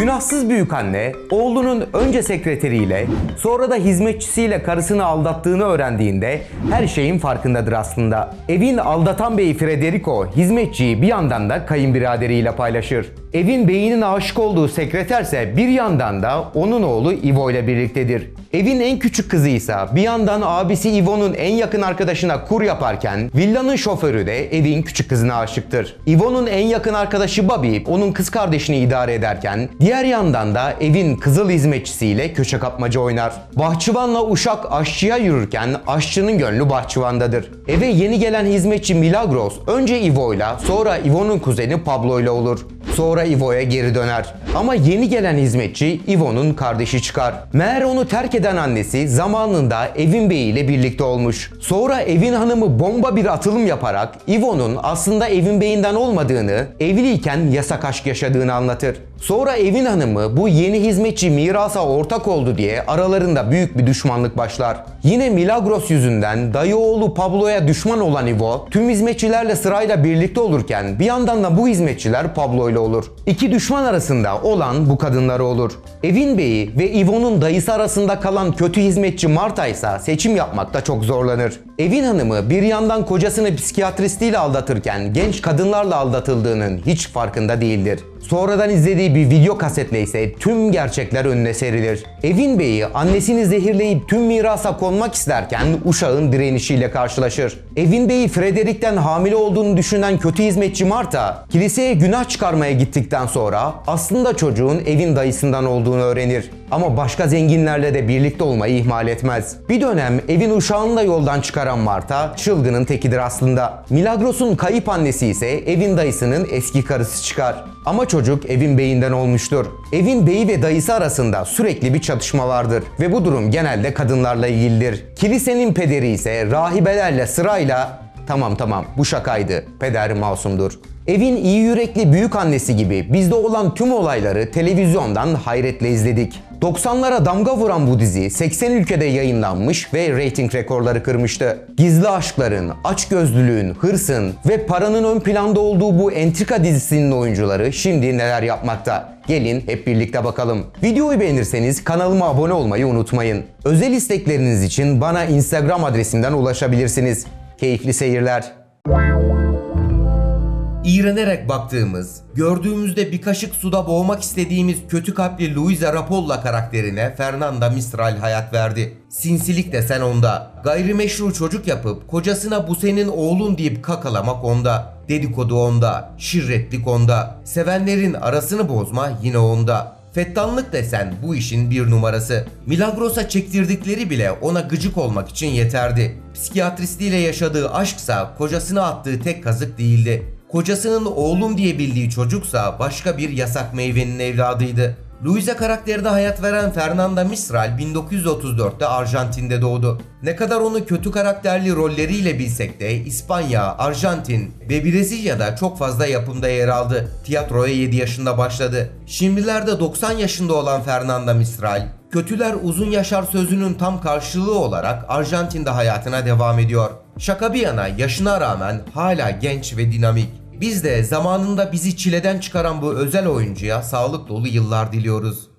Günahsız büyük anne oğlunun önce sekreteriyle sonra da hizmetçisiyle karısını aldattığını öğrendiğinde her şeyin farkındadır aslında. Evin aldatan beyi Frederico hizmetçiyi bir yandan da kayınbiraderiyle paylaşır. Evin beyinin aşık olduğu sekreterse bir yandan da onun oğlu Ivo ile birliktedir. Evin en küçük kızı ise bir yandan abisi Ivo'nun en yakın arkadaşına kur yaparken villanın şoförü de evin küçük kızına aşıktır. Ivo'nun en yakın arkadaşı Bobby onun kız kardeşini idare ederken diğer yandan da evin kızıl hizmetçisiyle köşe kapmaca oynar. Bahçıvanla uşak aşçıya yürürken aşçının gönlü bahçıvandadır. Eve yeni gelen hizmetçi Milagros önce Ivo'yla sonra Ivo'nun kuzeni Pablo'yla olur. Sonra Ivo'ya geri döner. Ama yeni gelen hizmetçi Ivo'nun kardeşi çıkar. Meğer onu terk eden annesi zamanında Evin Bey ile birlikte olmuş. Sonra Evin Hanımı bomba bir atılım yaparak Ivo'nun aslında Evin Bey'inden olmadığını, evliyken yasak aşk yaşadığını anlatır. Sonra evin hanımı bu yeni hizmetçi mirasa ortak oldu diye aralarında büyük bir düşmanlık başlar. Yine Milagros yüzünden dayı oğlu Pablo'ya düşman olan Ivo tüm hizmetçilerle sırayla birlikte olurken bir yandan da bu hizmetçiler Pablo ile olur. İki düşman arasında olan bu kadınları olur. Evin beyi ve Ivo'nun dayısı arasında kalan kötü hizmetçi Marta ise seçim yapmakta çok zorlanır. Evin hanımı bir yandan kocasını psikiyatristiyle aldatırken genç kadınlarla aldatıldığının hiç farkında değildir. Sonradan izlediği bir video kasetle ise tüm gerçekler önüne serilir. Evin Bey'i annesini zehirleyip tüm mirasa konmak isterken uşağın direnişiyle karşılaşır. Evin Bey'i Frederick'ten hamile olduğunu düşünen kötü hizmetçi Marta, kiliseye günah çıkarmaya gittikten sonra aslında çocuğun evin dayısından olduğunu öğrenir. Ama başka zenginlerle de birlikte olmayı ihmal etmez. Bir dönem evin uşağını da yoldan çıkaran Marta çılgının tekidir aslında. Milagros'un kayıp annesi ise evin dayısının eski karısı çıkar. Ama çocuk evin beyinden olmuştur. Evin beyi ve dayısı arasında sürekli bir çatışma vardır ve bu durum genelde kadınlarla ilgilidir. Kilisenin pederi ise rahibelerle sırayla Tamam tamam bu şakaydı. Peder masumdur. Evin iyi yürekli büyük annesi gibi bizde olan tüm olayları televizyondan hayretle izledik. 90'lara damga vuran bu dizi 80 ülkede yayınlanmış ve reyting rekorları kırmıştı. Gizli aşkların, açgözlülüğün, hırsın ve paranın ön planda olduğu bu entrika dizisinin oyuncuları şimdi neler yapmakta? Gelin hep birlikte bakalım. Videoyu beğenirseniz kanalıma abone olmayı unutmayın. Özel istekleriniz için bana Instagram adresimden ulaşabilirsiniz. Keyifli seyirler. İğrenerek baktığımız, gördüğümüzde bir kaşık suda boğmak istediğimiz kötü kalpli Luisa Rapolla karakterine Fernanda Mistral hayat verdi. Sinsilik de sen onda. Gayrimeşru çocuk yapıp kocasına bu senin oğlun deyip kakalamak onda. Dedikodu onda, şirretlik onda. Sevenlerin arasını bozma yine onda. Fettanlık desen bu işin bir numarası. Milagros'a çektirdikleri bile ona gıcık olmak için yeterdi. Psikiyatristiyle yaşadığı aşksa kocasına attığı tek kazık değildi. Kocasının oğlum diye bildiği çocuksa başka bir yasak meyvenin evladıydı. Luisa karakterine hayat veren Fernanda Mistral 1934'te Arjantin'de doğdu. Ne kadar onu kötü karakterli rolleriyle bilsek de İspanya, Arjantin ve Brezilya'da çok fazla yapımda yer aldı. Tiyatroya 7 yaşında başladı. Şimdilerde 90 yaşında olan Fernanda Mistral, kötüler uzun yaşar sözünün tam karşılığı olarak Arjantin'de hayatına devam ediyor. Şaka bir yana yaşına rağmen hala genç ve dinamik. Biz de zamanında bizi çileden çıkaran bu özel oyuncuya sağlık dolu yıllar diliyoruz.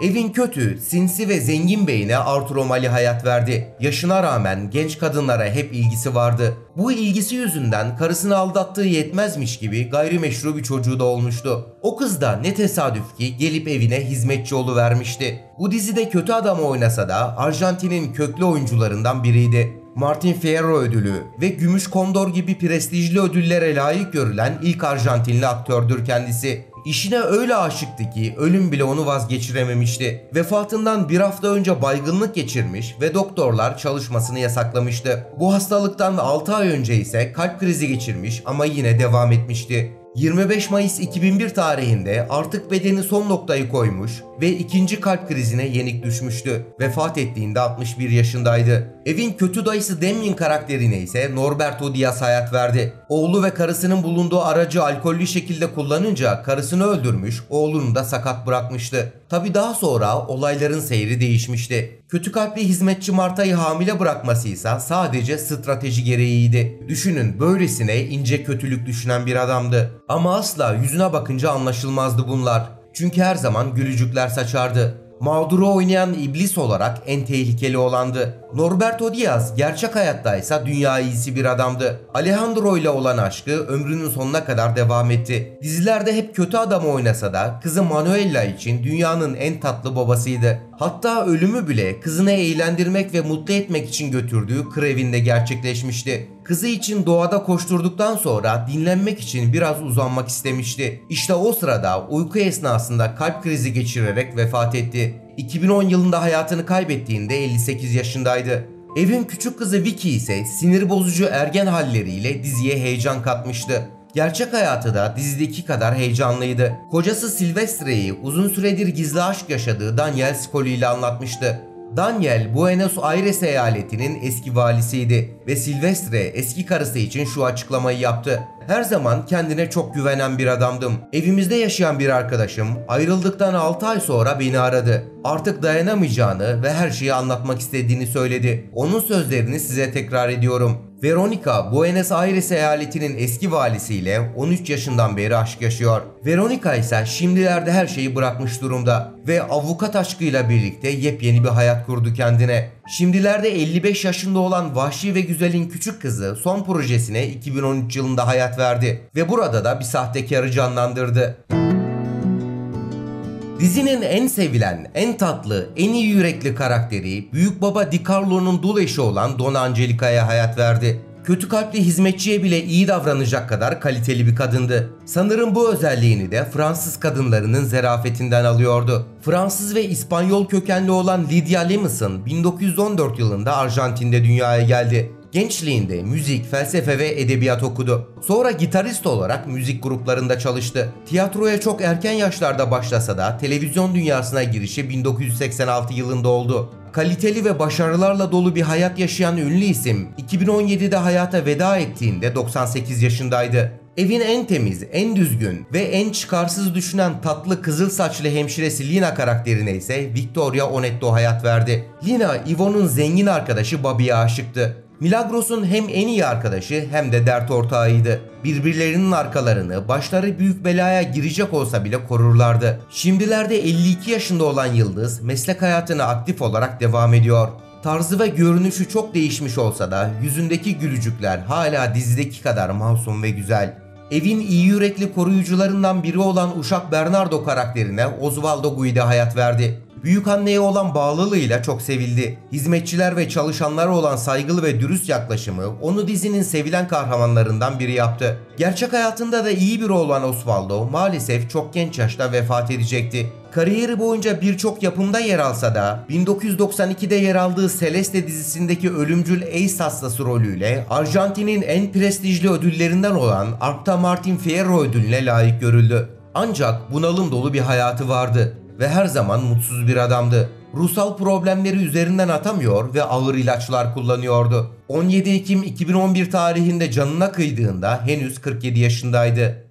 Evin kötü, sinsi ve zengin beyine Arturo Mali hayat verdi. Yaşına rağmen genç kadınlara hep ilgisi vardı. Bu ilgisi yüzünden karısını aldattığı yetmezmiş gibi gayrimeşru bir çocuğu da olmuştu. O kız da ne tesadüf ki gelip evine hizmetçi vermişti. Bu dizide kötü adamı oynasa da Arjantin'in köklü oyuncularından biriydi. Martin Fierro ödülü ve Gümüş Kondor gibi prestijli ödüllere layık görülen ilk Arjantinli aktördür kendisi. İşine öyle aşıktı ki ölüm bile onu vazgeçirememişti. Vefatından bir hafta önce baygınlık geçirmiş ve doktorlar çalışmasını yasaklamıştı. Bu hastalıktan 6 ay önce ise kalp krizi geçirmiş ama yine devam etmişti. 25 Mayıs 2001 tarihinde artık bedeni son noktayı koymuş ve ikinci kalp krizine yenik düşmüştü. Vefat ettiğinde 61 yaşındaydı. Evin kötü dayısı Damien karakterine ise Norberto Diaz hayat verdi. Oğlu ve karısının bulunduğu aracı alkollü şekilde kullanınca karısını öldürmüş, oğlunu da sakat bırakmıştı. Tabi daha sonra olayların seyri değişmişti. Kötü kalpli hizmetçi Marta'yı hamile bırakması ise sadece strateji gereğiydi. Düşünün böylesine ince kötülük düşünen bir adamdı. Ama asla yüzüne bakınca anlaşılmazdı bunlar. Çünkü her zaman gülücükler saçardı. Mağduru oynayan iblis olarak en tehlikeli olandı. Norberto Diaz gerçek hayatta ise dünya iyisi bir adamdı. Alejandro ile olan aşkı ömrünün sonuna kadar devam etti. Dizilerde hep kötü adam oynasa da kızı Manuela için dünyanın en tatlı babasıydı. Hatta ölümü bile kızını eğlendirmek ve mutlu etmek için götürdüğü kır evinde gerçekleşmişti. Kızı için doğada koşturduktan sonra dinlenmek için biraz uzanmak istemişti. İşte o sırada uyku esnasında kalp krizi geçirerek vefat etti. 2010 yılında hayatını kaybettiğinde 58 yaşındaydı. Evin küçük kızı Vicky ise sinir bozucu ergen halleriyle diziye heyecan katmıştı. Gerçek hayatı da dizideki kadar heyecanlıydı. Kocası Silvestre'yi uzun süredir gizli aşk yaşadığı Daniel Scully ile anlatmıştı. Daniel Buenos Aires eyaletinin eski valisiydi ve Silvestre eski karısı için şu açıklamayı yaptı. Her zaman kendine çok güvenen bir adamdım. Evimizde yaşayan bir arkadaşım ayrıldıktan 6 ay sonra beni aradı. Artık dayanamayacağını ve her şeyi anlatmak istediğini söyledi. Onun sözlerini size tekrar ediyorum. Veronica, Buenos Aires eyaletinin eski valisiyle 13 yaşından beri aşk yaşıyor. Veronica ise şimdilerde her şeyi bırakmış durumda ve avukat aşkıyla birlikte yepyeni bir hayat kurdu kendine. Şimdilerde 55 yaşında olan Vahşi ve Güzel'in küçük kızı son projesine 2013 yılında hayat verdi ve burada da bir sahtekarı canlandırdı. Dizinin en sevilen, en tatlı, en iyi yürekli karakteri Büyük Baba DiCarlo'nun dul eşi olan Don Angelica'ya hayat verdi. Kötü kalpli hizmetçiye bile iyi davranacak kadar kaliteli bir kadındı. Sanırım bu özelliğini de Fransız kadınlarının zerafetinden alıyordu. Fransız ve İspanyol kökenli olan Lydia Lemus'un 1914 yılında Arjantin'de dünyaya geldi. Gençliğinde müzik, felsefe ve edebiyat okudu. Sonra gitarist olarak müzik gruplarında çalıştı. Tiyatroya çok erken yaşlarda başlasa da televizyon dünyasına girişi 1986 yılında oldu. Kaliteli ve başarılarla dolu bir hayat yaşayan ünlü isim 2017'de hayata veda ettiğinde 98 yaşındaydı. Evin en temiz, en düzgün ve en çıkarsız düşünen tatlı kızıl saçlı hemşiresi Lina karakterine ise Victoria Onetto hayat verdi. Lina, Yvonne'un zengin arkadaşı Bobby'ye aşıktı. Milagros'un hem en iyi arkadaşı hem de dert ortağıydı. Birbirlerinin arkalarını başları büyük belaya girecek olsa bile korurlardı. Şimdilerde 52 yaşında olan Yıldız meslek hayatına aktif olarak devam ediyor. Tarzı ve görünüşü çok değişmiş olsa da yüzündeki gülücükler hala dizideki kadar masum ve güzel. Evin iyi yürekli koruyucularından biri olan Uşak Bernardo karakterine Osvaldo Guide hayat verdi. Büyük anneye olan bağlılığıyla çok sevildi. Hizmetçiler ve çalışanlara olan saygılı ve dürüst yaklaşımı onu dizinin sevilen kahramanlarından biri yaptı. Gerçek hayatında da iyi biri olan Osvaldo maalesef çok genç yaşta vefat edecekti. Kariyeri boyunca birçok yapımda yer alsa da 1992'de yer aldığı Celeste dizisindeki ölümcül AIDS hastası rolüyle Arjantin'in en prestijli ödüllerinden olan Arta Martin Fierro ödülüne layık görüldü. Ancak bunalım dolu bir hayatı vardı ve her zaman mutsuz bir adamdı. Ruhsal problemleri üzerinden atamıyor ve ağır ilaçlar kullanıyordu. 17 Ekim 2011 tarihinde canına kıydığında henüz 47 yaşındaydı.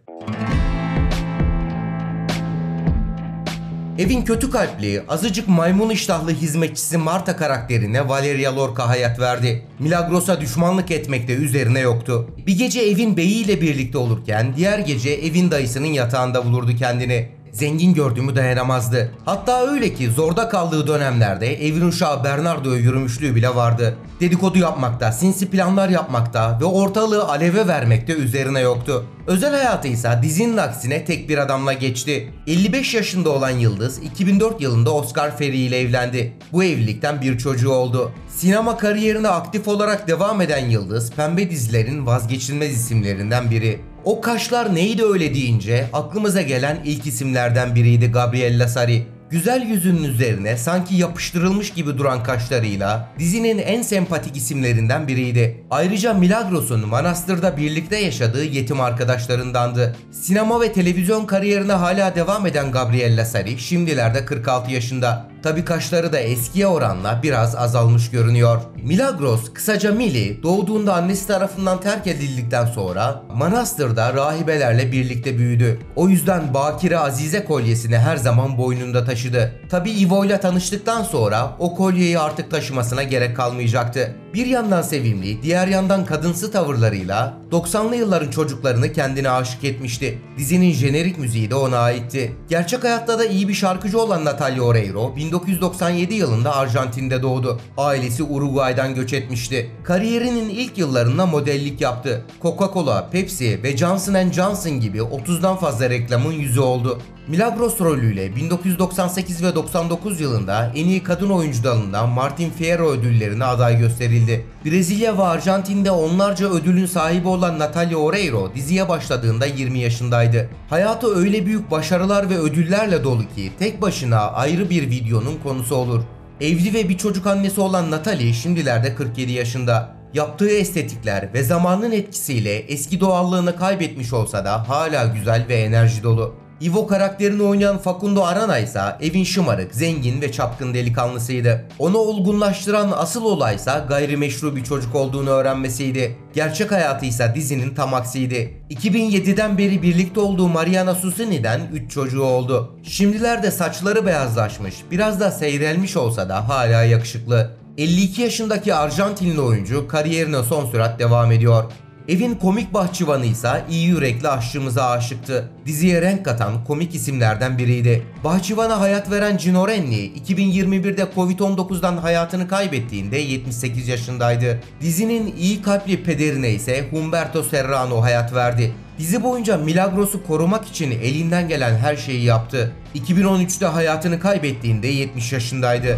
Evin kötü kalpli, azıcık maymun iştahlı hizmetçisi Marta karakterine Valeria Lorca hayat verdi. Milagros'a düşmanlık etmekte üzerine yoktu. Bir gece evin beyiyle birlikte olurken diğer gece evin dayısının yatağında bulurdu kendini. Zengin gördüğümü dayanamazdı. Hatta öyle ki zorda kaldığı dönemlerde evin uşağı Bernardo'ya yürümüşlüğü bile vardı. Dedikodu yapmakta, sinsi planlar yapmakta ve ortalığı aleve vermekte üzerine yoktu. Özel hayatı ise dizinin aksine tek bir adamla geçti. 55 yaşında olan Yıldız 2004 yılında Oscar Ferry ile evlendi. Bu evlilikten bir çocuğu oldu. Sinema kariyerine aktif olarak devam eden Yıldız, pembe dizilerin vazgeçilmez isimlerinden biri. O kaşlar neydi öyle deyince aklımıza gelen ilk isimlerden biriydi Gabriella Sari. Güzel yüzünün üzerine sanki yapıştırılmış gibi duran kaşlarıyla dizinin en sempatik isimlerinden biriydi. Ayrıca Milagros'un Manastır'da birlikte yaşadığı yetim arkadaşlarındandı. Sinema ve televizyon kariyerine hala devam eden Gabriella Sari şimdilerde 46 yaşında. Tabi kaşları da eskiye oranla biraz azalmış görünüyor. Milagros, kısaca Mili, doğduğunda annesi tarafından terk edildikten sonra Manastır'da rahibelerle birlikte büyüdü. O yüzden Bakire Azize kolyesini her zaman boynunda taşıdı. Tabi Ivo ile tanıştıktan sonra o kolyeyi artık taşımasına gerek kalmayacaktı. Bir yandan sevimli, diğer yandan kadınsı tavırlarıyla 90'lı yılların çocuklarını kendine aşık etmişti. Dizinin jenerik müziği de ona aitti. Gerçek hayatta da iyi bir şarkıcı olan Natalia Oreiro 1997 yılında Arjantin'de doğdu. Ailesi Uruguay'dan göç etmişti. Kariyerinin ilk yıllarında modellik yaptı. Coca-Cola, Pepsi ve Johnson Johnson gibi 30'dan fazla reklamın yüzü oldu. Milagros rolüyle 1998 ve 99 yılında en iyi kadın oyuncu dalından Martin Fierro ödüllerine aday gösterildi. Brezilya ve Arjantin'de onlarca ödülün sahibi olan Natalia Oreiro diziye başladığında 20 yaşındaydı. Hayatı öyle büyük başarılar ve ödüllerle dolu ki tek başına ayrı bir videonun konusu olur. Evli ve bir çocuk annesi olan Natalie şimdilerde 47 yaşında. Yaptığı estetikler ve zamanın etkisiyle eski doğallığını kaybetmiş olsa da hala güzel ve enerji dolu. Ivo karakterini oynayan Facundo Arana ise evin şımarık, zengin ve çapkın delikanlısıydı. Onu olgunlaştıran asıl olaysa gayrimeşru bir çocuk olduğunu öğrenmesiydi. Gerçek hayatı ise dizinin tam aksiydi. 2007'den beri birlikte olduğu Mariana Susini'den 3 çocuğu oldu. Şimdilerde saçları beyazlaşmış, biraz da seyrelmiş olsa da hala yakışıklı. 52 yaşındaki Arjantinli oyuncu kariyerine son sürat devam ediyor. Evin komik bahçıvanı ise iyi yürekli aşçımıza aşıktı. Diziye renk katan komik isimlerden biriydi. Bahçıvana hayat veren Gino Renni 2021'de Covid-19'dan hayatını kaybettiğinde 78 yaşındaydı. Dizinin iyi kalpli pederine ise Humberto Serrano hayat verdi. Dizi boyunca Milagros'u korumak için elinden gelen her şeyi yaptı. 2013'te hayatını kaybettiğinde 70 yaşındaydı.